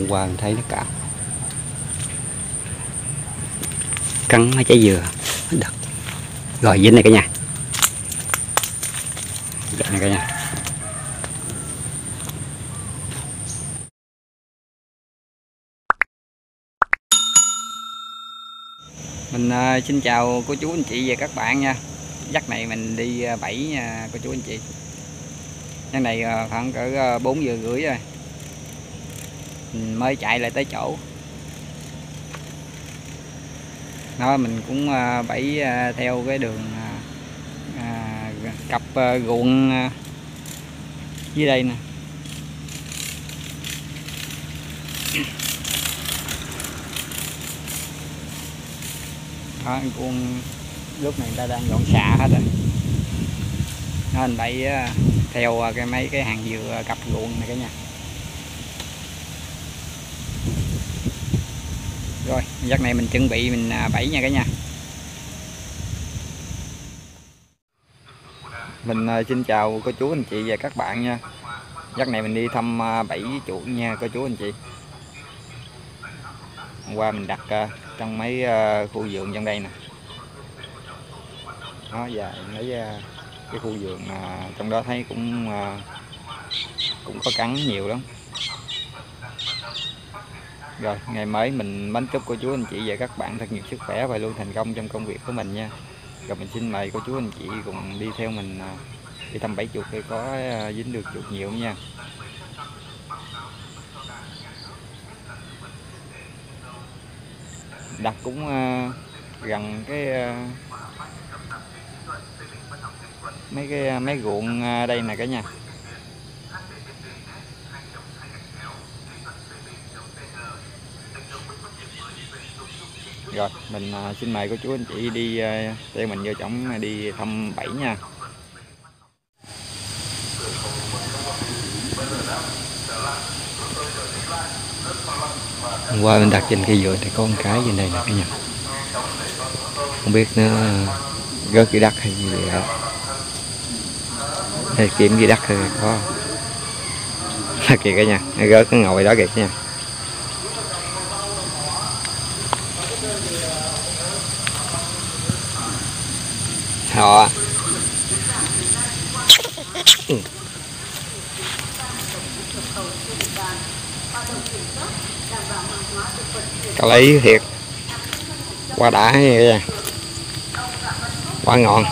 hôm qua mình thấy nó cạp cắn mấy trái dừa nó đật rồi dính này cả nhà. Dính này cả nhà. Mình uh, xin chào cô chú anh chị và các bạn nha. Dắt này mình đi bẫy bảy nha cô chú anh chị. Dắt này khoảng cỡ bốn 4 giờ rưỡi rồi mình mới chạy lại tới chỗ. Đó mình cũng à, bẫy à, theo cái đường à, cặp ruộng dưới đây nè. Đó con, lúc này người ta đang dọn xạ hết rồi. Nên bẫy theo cái mấy cái hàng dừa, cặp ruộng này cả nhà. Rồi này mình chuẩn bị mình à, bẫy nha cả nhà. Mình à, xin chào cô chú, anh chị và các bạn nha. Giấc này mình đi thăm à, bẫy chuột nha cô chú, anh chị. Hôm qua mình đặt trong mấy khu vườn trong đây nè. Đó và mấy cái khu vườn trong đó thấy cũng cũng có cắn nhiều lắm rồi, ngày mới mình bánh chúc cô chú anh chị và các bạn thật nhiều sức khỏe và luôn thành công trong công việc của mình nha. Rồi mình xin mời cô chú anh chị cùng đi theo mình à, đi thăm bảy chuột để có à, dính được chuột nhiều nha. Đặt cũng à, gần cái mấy cái mấy ruộng đây nè cả nhà. Rồi, mình à, xin mời cô chú anh chị đi à, theo mình vô trong à, đi thăm bẫy nha. Hôm qua mình đặt trên cây dừa thì có con cái trên đây nè cả nhà. Không biết nó rớt cái đất hay gì đó hay kiếm cái đất hay có kìa cả nhà, nó rớt nó ngồi đó kìa nha họ có lấy thiệt. Quá đã vậy. Qua ngọn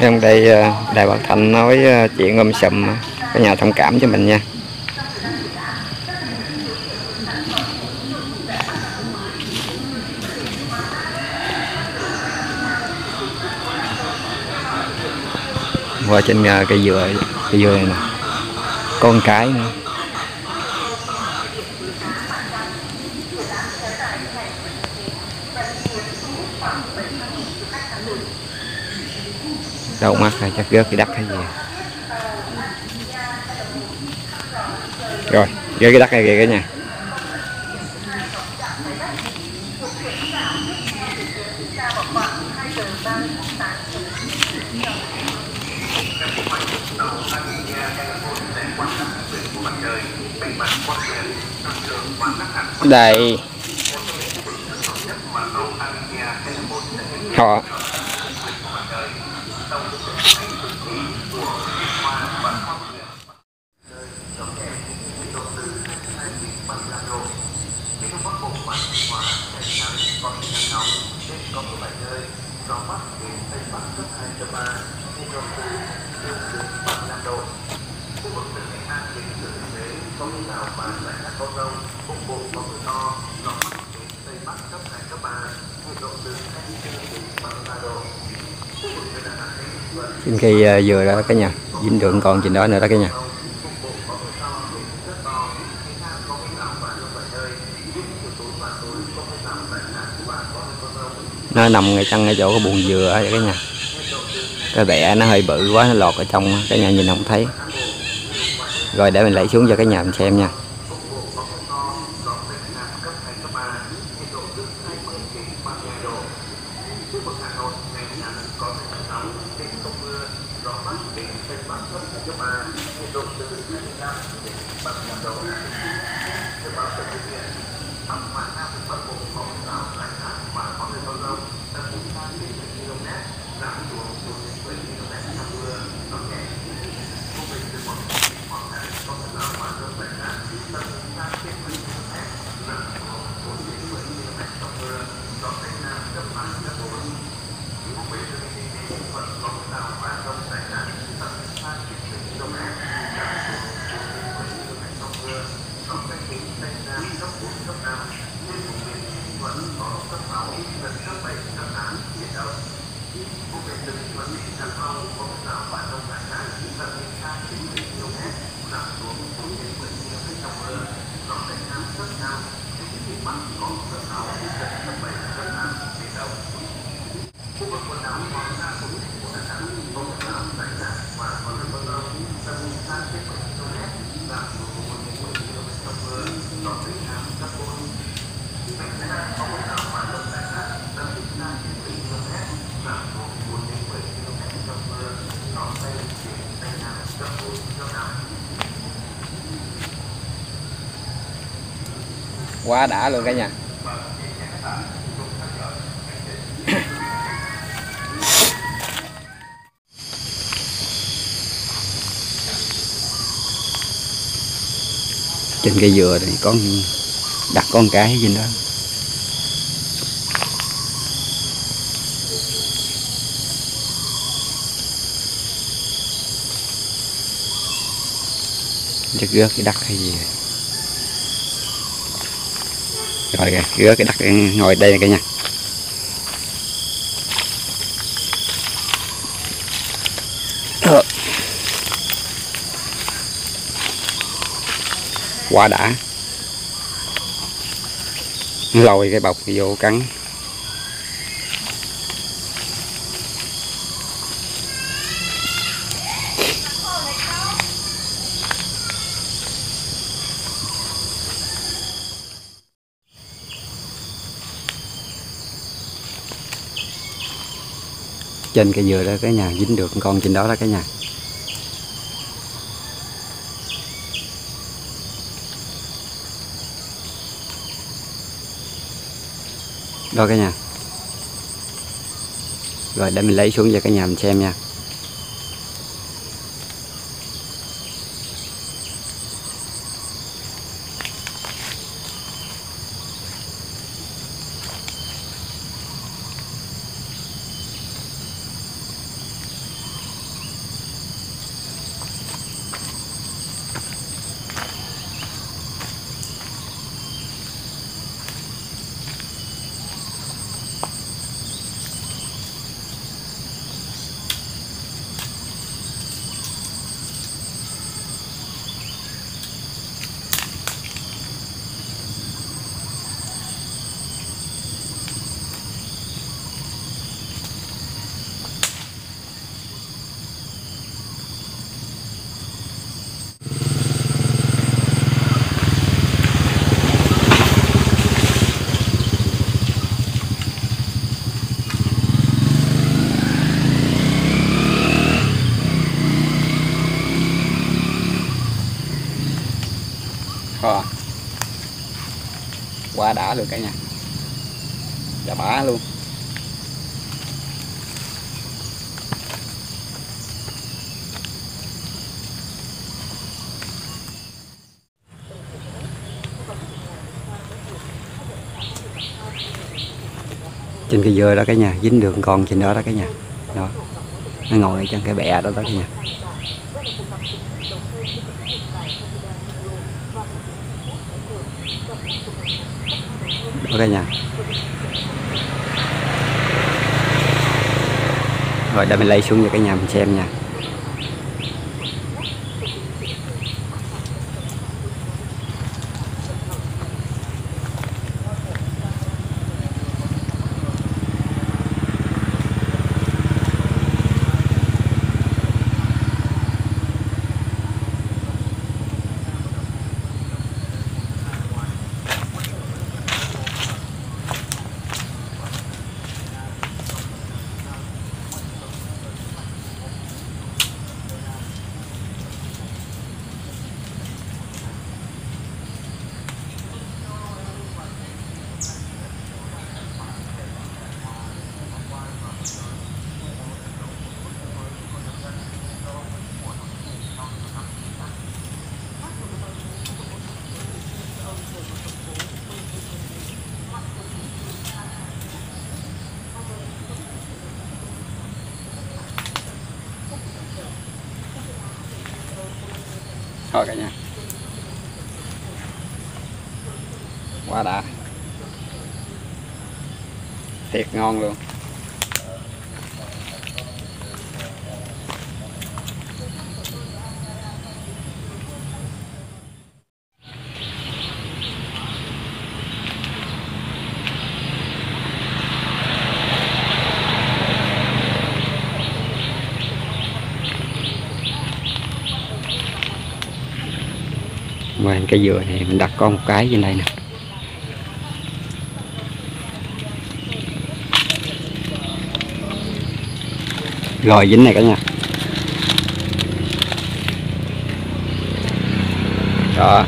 hôm đây ờ, đại bảo thành nói ờ, chuyện ôm sùm ờ, cả nhà thông cảm cho mình nha. Qua trên cây dừa cây dừa này nè. Con cái nữa đâu mắt hay chắc rớt cái đất hay gì à? rồi, rớt cái đất này kìa cả nhà? Đây. Họ trên cây dừa đó cả nhà. Dinh dưỡng còn trên đó nữa đó cả nhà. Nó nằm ngay chân ngay chỗ cái buồn dừa vậy cả nhà. Cái bẹ nó hơi bự quá, nó lọt ở trong cả nhà nhìn không thấy. Rồi để mình lấy xuống cho cái nhà mình xem nha. Quá đã luôn cả nhà. Trên cây dừa thì con đặt con cái gì đó. Chắc rớt cái đất hay gì? Rồi kìa rớt cái đất ngồi đây cả nhà. Ờ. Quá đã. Lôi cái bọc vô cắn. Trên cây dừa đó, cái nhà dính được con trên đó đó, cái nhà. Đó cái nhà. Rồi để mình lấy xuống cho cái nhà mình xem nha. Quá đã luôn cả nhà. Và bả luôn. Trên cây dừa đó cả nhà, dính được con trên đó đó cả nhà. Đó. Nó ngồi trên cái bè đó đó cả nhà. Đó cả nhà rồi để mình lấy xuống cho cả nhà mình xem nha. Thôi cả nhà. Quá đã. Thiệt ngon luôn. Cây dừa này, mình đặt con một cái trên đây nè. Rồi, dính này cả nhà. Đó.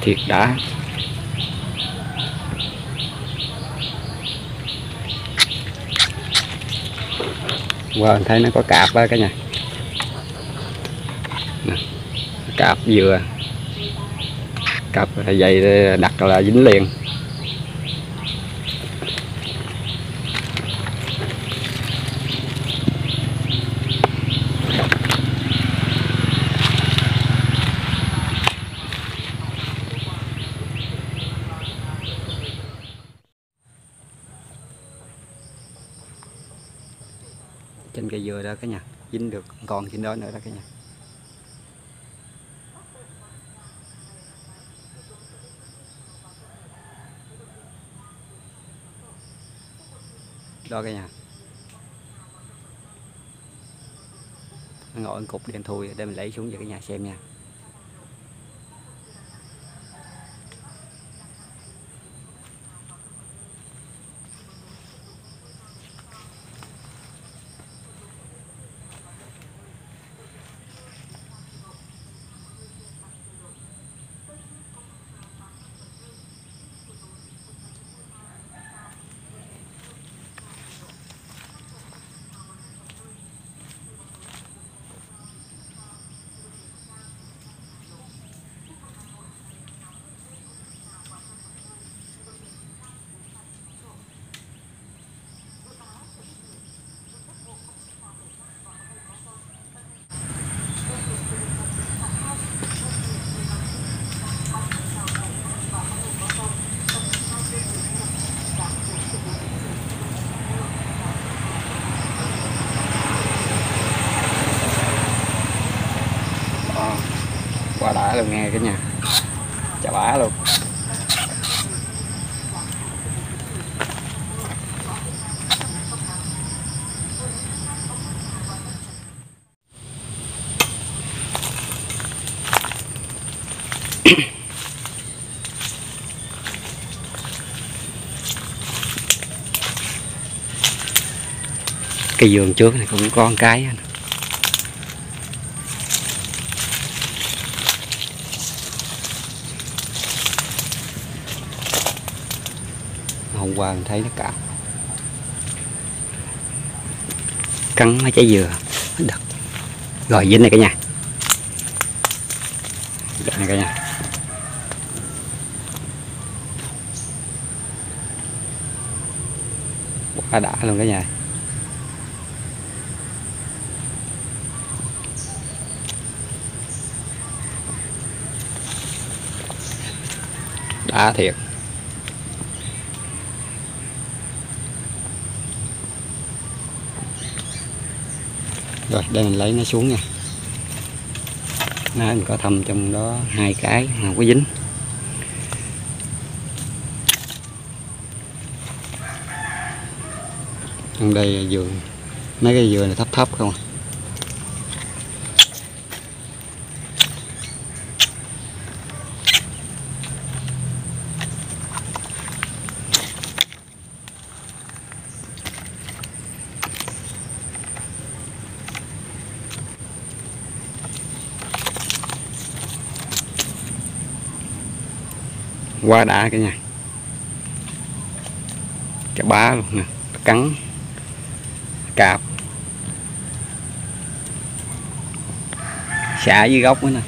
Thiệt đã. Qua wow, thấy nó có cạp á cả nhà. Nè, cạp dừa cạp dày đặt là dính liền. Trên cây dừa đó cả nhà. Dính được, còn trên đó nữa đó cả nhà. Đó cả nhà. Ngồi cục đen thui, để mình lấy xuống cho cả nhà xem nha quá đã luôn nghe cái nhà. Chà bá luôn. Cây giường trước này cũng có con cái anh hôm qua mình thấy nó cạp cắn mấy trái dừa đất rồi, dính này cả nhà. Dính này cả nhà. Quá đã luôn cả nhà. Đã thiệt. Rồi, đây mình lấy nó xuống nha. Nó mình có thăm trong đó hai cái không có dính. Trong đây dừa mấy cái dừa này thấp thấp không à? qua đã cả nhà. Cá bá luôn nè cắn cạp. Xả dưới gốc nữa nè.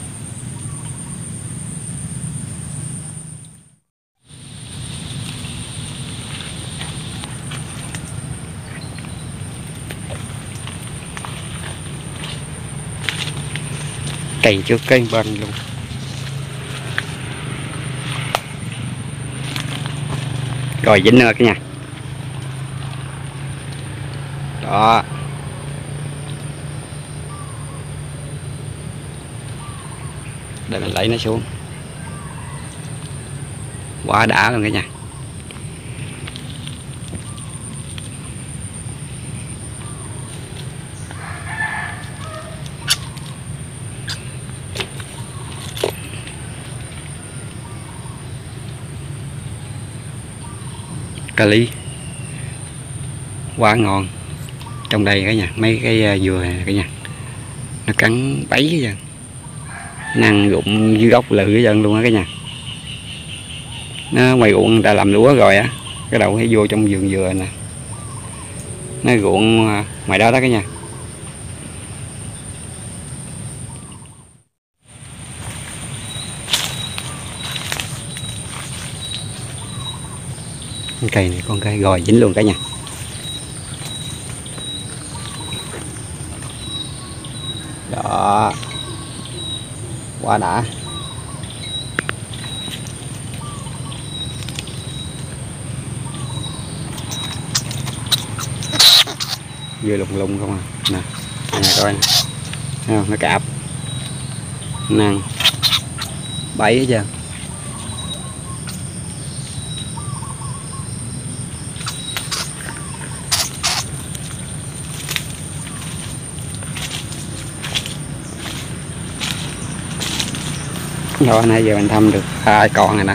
Cành trước cây bên luôn. Rồi, dính nữa cái nha. Đó. Để mình lấy nó xuống. Quá đã luôn cái nha. Kali quá ngon. Trong đây cả nhà, mấy cái à, dừa này cả nhà. Nó cắn bấy cái dân. Năng rụng dưới gốc lự cái dân luôn á cả nhà. Nó ngoài ruộng người ta làm lúa rồi á. Cái đầu hay vô trong vườn dừa nè. Nó ruộng à, ngoài đó đó cả nhà. Cây này, con cây gòi dính luôn cả nhà. Đó. Quá đã. Vừa lùng lùng không à? Nè nè coi nè. Thấy không? nó cạp. Năng bảy hết trơn. Rồi nãy giờ mình thăm được hai con này nè.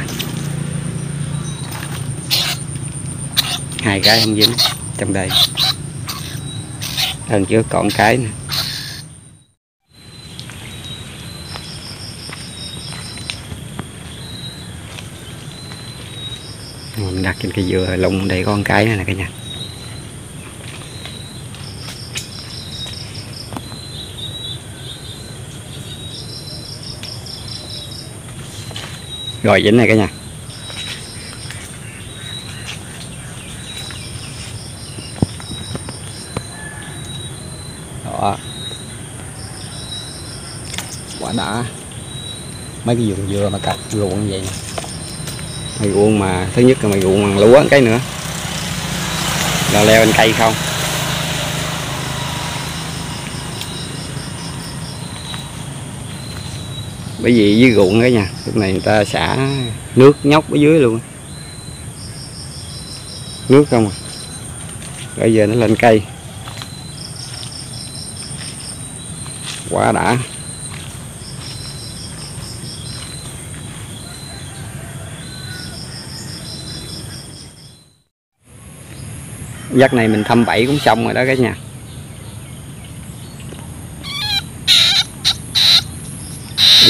Hai cái không dính trong đây. Lần trước còn cái nè mình đặt trên cây dừa lùng đầy con cái này nè cả nhà. Rồi, dính này cả nhà. Đó. Quả đã mấy cái vườn dừa mà cặp ruộng vậy nè. Mày ruộng mà, thứ nhất là mày ruộng bằng lúa, cái nữa. Là leo lên cây không? Bởi vì dưới ruộng cái nha, lúc này người ta xả nước nhóc ở dưới luôn. Nước không à. Bây giờ nó lên cây. Quá đã. Giấc này mình thăm bảy cũng xong rồi đó cả nhà.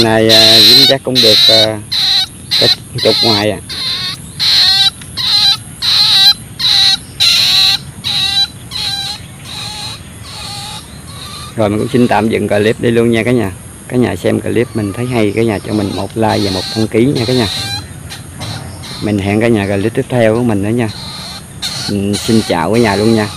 Này à, dính chắc cũng được à, cái chục ngoài à. Rồi mình cũng xin tạm dừng clip đi luôn nha cả nhà. Cả nhà xem clip mình thấy hay, cả nhà cho mình một like và một đăng ký nha cả nhà. Mình hẹn cả nhà clip tiếp theo của mình nữa nha. Mình xin chào cả nhà luôn nha.